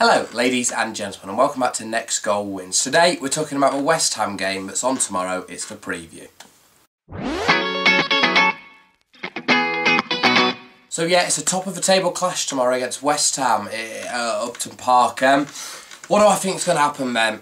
Hello, ladies and gentlemen, and welcome back to Next Goal Wins. Today, we're talking about a West Ham game that's on tomorrow. It's the preview. So yeah, it's a top of the table clash tomorrow against West Ham at uh, Upton Park. Um, what do I think is going to happen then?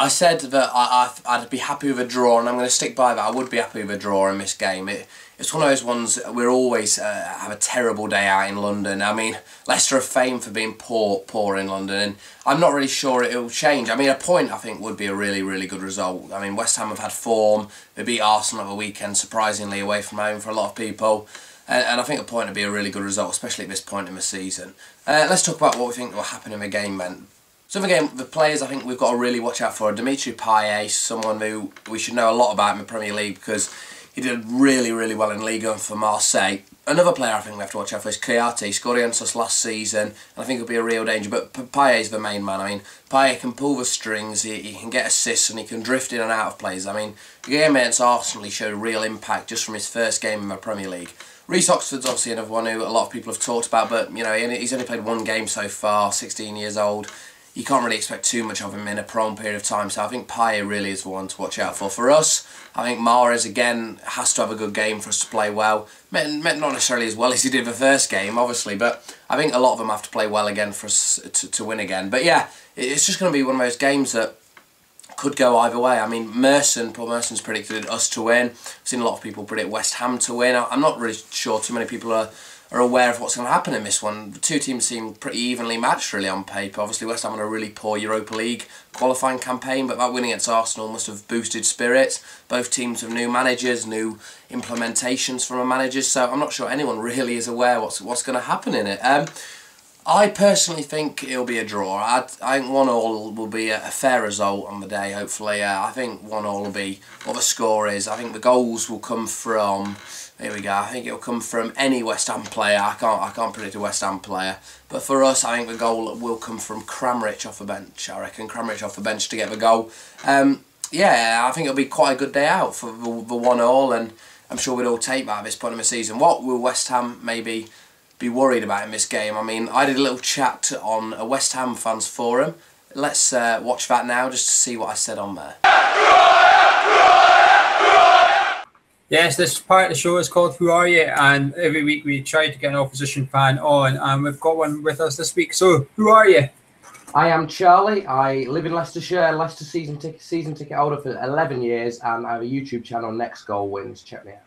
I said that I, I, would be happy with a draw, and I'm going to stick by that. I would be happy with a draw in this game. It, it's one of those ones we're always uh, have a terrible day out in London. I mean, Leicester are famed for being poor, poor in London, and I'm not really sure it will change. I mean, a point I think would be a really, really good result. I mean, West Ham have had form. They beat Arsenal at the weekend, surprisingly away from home for a lot of people. And, and I think a point would be a really good result, especially at this point in the season. Uh, let's talk about what we think will happen in the game then. So again, the players I think we've got to really watch out for Dimitri Payet, someone who we should know a lot about in the Premier League because he did really, really well in Ligue 1 for Marseille. Another player I think we have to watch out for is Kouyaté. Scored against us last season, and I think he'll be a real danger. But Payet is the main man. I mean, Payet can pull the strings, he, he can get assists, and he can drift in and out of plays. I mean, the game against Arsenal, he showed real impact just from his first game in the Premier League. Reece Oxford's obviously another one who a lot of people have talked about, but you know he's only played one game so far, 16 years old you can't really expect too much of him in a prolonged period of time. So I think Payet really is the one to watch out for. For us, I think Mahrez again has to have a good game for us to play well. Not necessarily as well as he did the first game, obviously, but I think a lot of them have to play well again for us to, to win again. But yeah, it's just going to be one of those games that could go either way. I mean, Merson, Paul Merson's predicted us to win. I've seen a lot of people predict West Ham to win. I'm not really sure too many people are are aware of what's going to happen in this one. The two teams seem pretty evenly matched really on paper. Obviously West Ham had a really poor Europa League qualifying campaign, but that winning against Arsenal must have boosted spirits. Both teams have new managers, new implementations from a manager, so I'm not sure anyone really is aware what's what's going to happen in it. Um, I personally think it'll be a draw. I, I think one all will be a, a fair result on the day. Hopefully, uh, I think one all will be what the score is. I think the goals will come from here we go. I think it'll come from any West Ham player. I can't I can't predict a West Ham player. But for us, I think the goal will come from Kramaric off the bench. I reckon Kramaric off the bench to get the goal. Um, yeah, I think it'll be quite a good day out for the, the one all, and I'm sure we'd all take that at this point in the season. What will West Ham maybe be worried about in this game? I mean, I did a little chat on a West Ham fans forum. Let's uh, watch that now just to see what I said on there. Yes, this part of the show is called Who Are You? And every week we try to get an opposition fan on, and we've got one with us this week. So, who are you? I am Charlie. I live in Leicestershire, Leicester season ticket season ticket holder for 11 years, and I have a YouTube channel, Next Goal Wins. Check me out.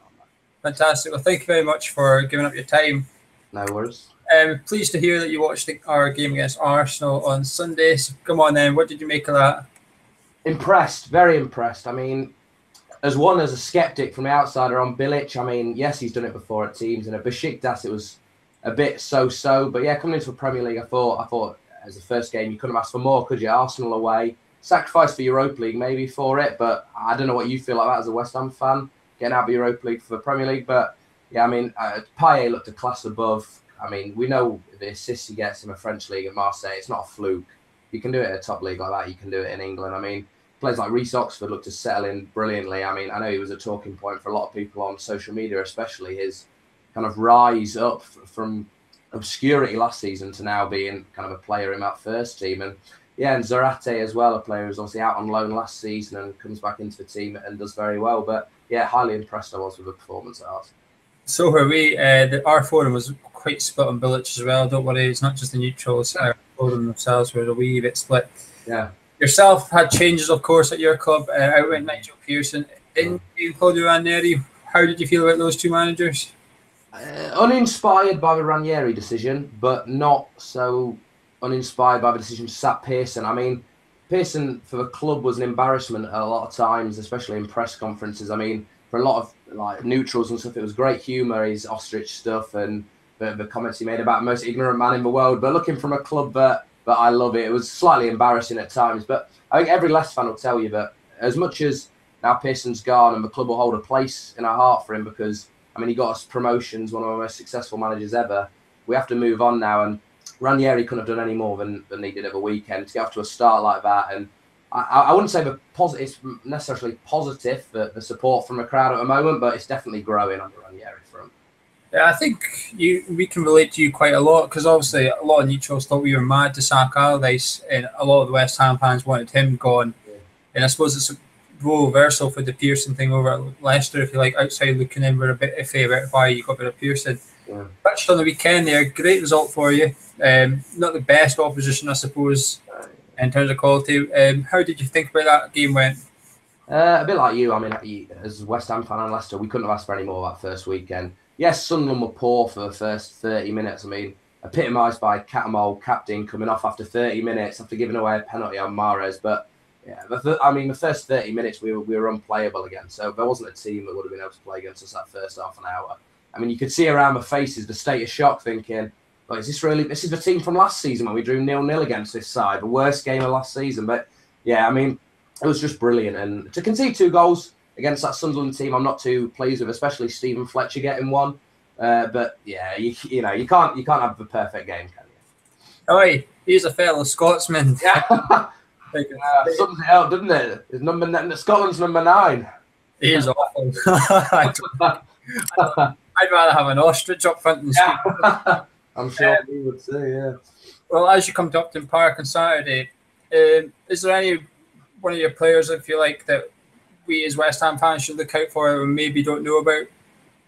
Fantastic. Well, thank you very much for giving up your time. No worries. Um, pleased to hear that you watched the, our game against Arsenal on Sunday. So come on then, what did you make of that? Impressed, very impressed. I mean, as one as a skeptic from the outsider on Bilic, I mean, yes, he's done it before at teams, and at Besiktas it was a bit so-so. But yeah, coming into a Premier League, I thought, I thought as the first game, you couldn't asked for more, could you? Arsenal away, sacrifice for Europa League maybe for it, but I don't know what you feel like that as a West Ham fan, getting out of Europa League for the Premier League. But yeah, I mean, uh, Payet looked a class above. I mean, we know the assists he gets in the French league at Marseille. It's not a fluke. You can do it at a top league like that. You can do it in England. I mean, players like Reece Oxford looked to settle in brilliantly. I mean, I know he was a talking point for a lot of people on social media, especially his kind of rise up from obscurity last season to now being kind of a player in that first team. And yeah, and Zarate as well, a player who's obviously out on loan last season and comes back into the team and does very well. But yeah, highly impressed I was with the performance at Arsenal. So are we. Uh, the R forum was quite split on Bilic as well. Don't worry, it's not just the neutrals. Uh, themselves were a wee bit split. Yeah yourself had changes, of course, at your club. Uh, out went Nigel Pearson. In, in Claudio Ranieri, how did you feel about those two managers? Uh, uninspired by the Ranieri decision, but not so uninspired by the decision to sack Pearson. I mean, Pearson for the club was an embarrassment a lot of times, especially in press conferences. I mean, for a lot of like neutrals and stuff, it was great humour, his ostrich stuff, and the, the comments he made about most ignorant man in the world. But looking from a club that but I love it. It was slightly embarrassing at times, but I think every Leicester fan will tell you that as much as now Pearson's gone and the club will hold a place in our heart for him because I mean he got us promotions, one of our most successful managers ever. We have to move on now, and Ranieri couldn't have done any more than, than he did at the weekend to get off to a start like that. And I, I wouldn't say the positive, necessarily positive the, the support from the crowd at the moment, but it's definitely growing on the Ranieri front. Yeah, I think you we can relate to you quite a lot because obviously a lot of neutrals thought we were mad to sack Allardyce, and a lot of the West Ham fans wanted him gone. Yeah. And I suppose it's a role reversal for the Pearson thing over at Leicester. If you like, outside looking in, we're a bit iffy about why you got rid of Pearson. Yeah. Touched on the weekend there, great result for you. Um, not the best opposition, I suppose, in terms of quality. Um, how did you think about that game went? Uh, a bit like you. I mean, as West Ham fan and Leicester, we couldn't have asked for any more that first weekend yes, Sunderland were poor for the first 30 minutes. I mean, epitomised by Cattermole captain coming off after 30 minutes after giving away a penalty on Mahrez. But yeah, the, I mean, the first 30 minutes we were, we were unplayable again. So there wasn't a team that would have been able to play against us that first half an hour. I mean, you could see around the faces the state of shock, thinking, "Well, is this really? This is the team from last season when we drew nil nil against this side, the worst game of last season." But yeah, I mean, it was just brilliant, and to concede two goals against that Sunderland team, I'm not too pleased with, especially Steven Fletcher getting one. Uh, but yeah, you, you know you can't you can't have the perfect game, can you? Oh, he's a fellow Scotsman. Yeah, uh, sums it out, doesn't it? It's number Scotland's number nine. He is awful. I'd, rather have an ostrich up front than yeah. I'm sure um, we would say, yeah. Well, as you come to Upton Park on Saturday, um, is there any one of your players, if you like, that we as West Ham fans should look out for and maybe don't know about?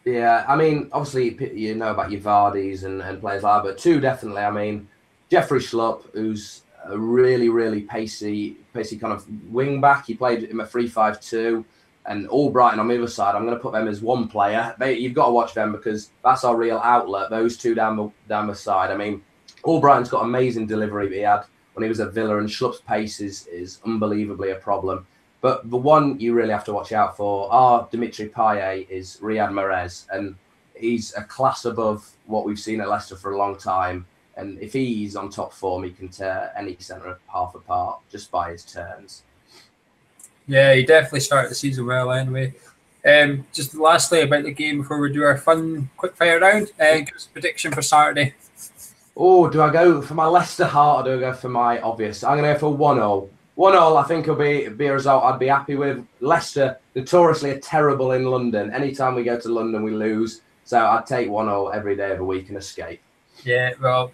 Yeah, I mean, obviously you know about your Vardys and, and players like that, but two definitely. I mean, Jeffrey Schlupp, who's a really, really pacey, pacey kind of wing back. He played in a three-five-two, and Albrighton on the other side. I'm going to put them as one player. They, you've got to watch them because that's our real outlet. Those two down the down the side. I mean, Albrighton's got amazing delivery. He had when he was at Villa, and Schlupp's pace is is unbelievably a problem. But the one you really have to watch out for, our Dimitri Payet, is Riyad Mahrez. And he's a class above what we've seen at Leicester for a long time. And if he's on top form, he can tear any centre half apart just by his turns. Yeah, he definitely started the season well anyway. Um, just lastly about the game before we do our fun quick fire round, uh, give us a prediction for Saturday. Oh, do I go for my Leicester heart or do I go for my obvious? I'm going to go for 1 0 one all, I think, will be be a result I'd be happy with. Leicester notoriously are terrible in London. Anytime we go to London, we lose. So I'd take one all every day of the week and escape. Yeah, well,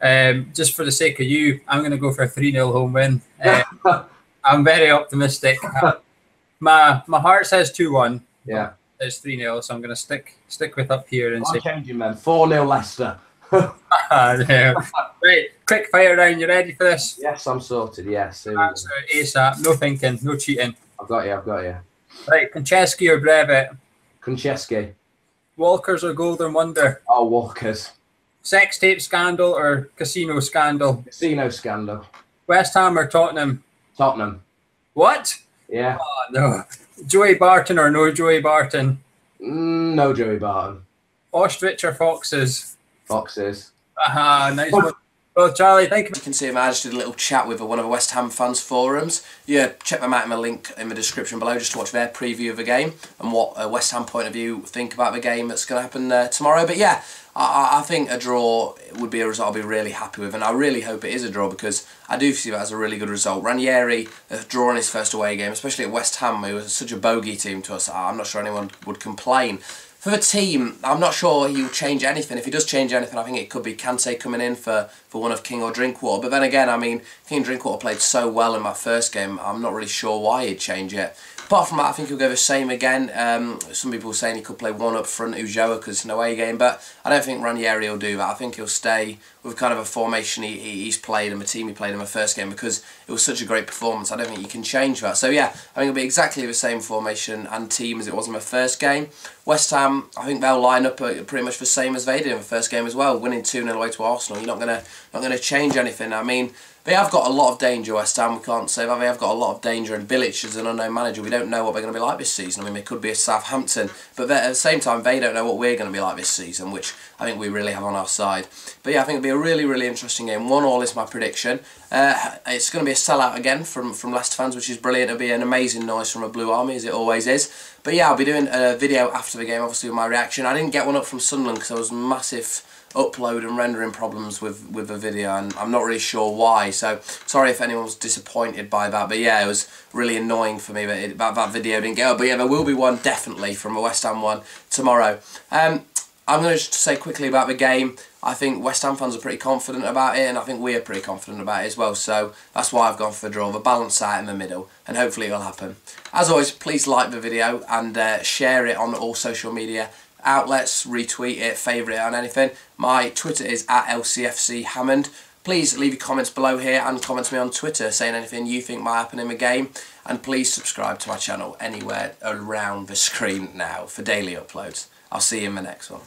um, just for the sake of you, I'm going to go for a 3 0 home win. Uh, I'm very optimistic. my my heart says 2 1. Yeah. It's 3 0, so I'm going to stick stick with up here and I'm say. changing, man. 4 0 Leicester. Right, quick fire round. You ready for this? Yes, I'm sorted. Yes. Answer ASAP. No thinking. No cheating. I've got you. I've got you. Right, Konchesky or Brevet? Konchesky. Walkers or Golden Wonder? Oh, Walkers. Sex tape scandal or casino scandal? Casino scandal. West Ham or Tottenham? Tottenham. What? Yeah. Oh, no. Joey Barton or no Joey Barton? Mm, no Joey Barton. Ostrich or Foxes? Foxes. Aha, nice one. Well, Charlie, thank you. You can see him. I just did a little chat with one of the West Ham fans forums. Yeah, check them out in the link in the description below just to watch their preview of the game and what a West Ham point of view think about the game that's going to happen uh, tomorrow. But yeah, I, I think a draw would be a result I'll be really happy with, and I really hope it is a draw because I do see that as a really good result. Ranieri uh, drawing his first away game, especially at West Ham, who was such a bogey team to us. I'm not sure anyone would complain for the team, I'm not sure he will change anything. If he does change anything, I think it could be Kante coming in for, for one of King or Drinkwater. But then again, I mean, King Drinkwater played so well in my first game, I'm not really sure why he'd change it. Apart from that, I think he'll go the same again. Um, some people are saying he could play one up front, Ulloa, because it's an away game, but I don't think Ranieri will do that. I think he'll stay with kind of a formation he, he's played and the team he played in the first game because it was such a great performance. I don't think you can change that. So yeah, I think it'll be exactly the same formation and team as it was in the first game. West Ham, I think they'll line up pretty much the same as they did in the first game as well, winning 2-0 away to Arsenal. You're not gonna not gonna change anything. I mean, they have got a lot of danger, West Ham. We can't say that. They have got a lot of danger. And Bilic is an unknown manager. We don't know what they're going to be like this season. I mean, they could be a Southampton. But at the same time, they don't know what we're going to be like this season, which I think we really have on our side. But yeah, I think it'll be a really, really interesting game. One all is my prediction. Uh, it's going to be a sellout again from, from Leicester fans, which is brilliant. It'll be an amazing noise from a Blue Army, as it always is. But yeah, I'll be doing a video after the game, obviously, with my reaction. I didn't get one up from Sunderland because I was massive upload and rendering problems with with the video and I'm not really sure why so sorry if anyone was disappointed by that but yeah it was really annoying for me that, it, that, that video didn't up but yeah there will be one definitely from a West Ham one tomorrow um, I'm going to just say quickly about the game. I think West Ham fans are pretty confident about it, and I think we are pretty confident about it as well. So that's why I've gone for the draw, the balance side in the middle, and hopefully it'll happen. As always, please like the video and uh, share it on all social media outlets, retweet it, favourite it on anything. My Twitter is at LCFC Hammond. Please leave your comments below here and comment to me on Twitter saying anything you think might happen in the game. And please subscribe to my channel anywhere around the screen now for daily uploads. I'll see you in the next one.